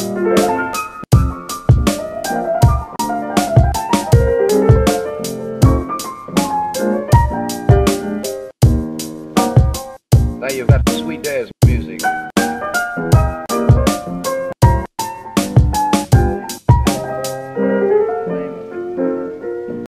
Now you've got the sweet jazz music.